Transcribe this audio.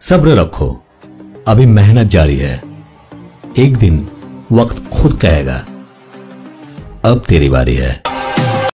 सब्र रखो। अभी मेहनत जारी है। एक दिन वक्त खुद कहेगा, अब तेरी बारी है।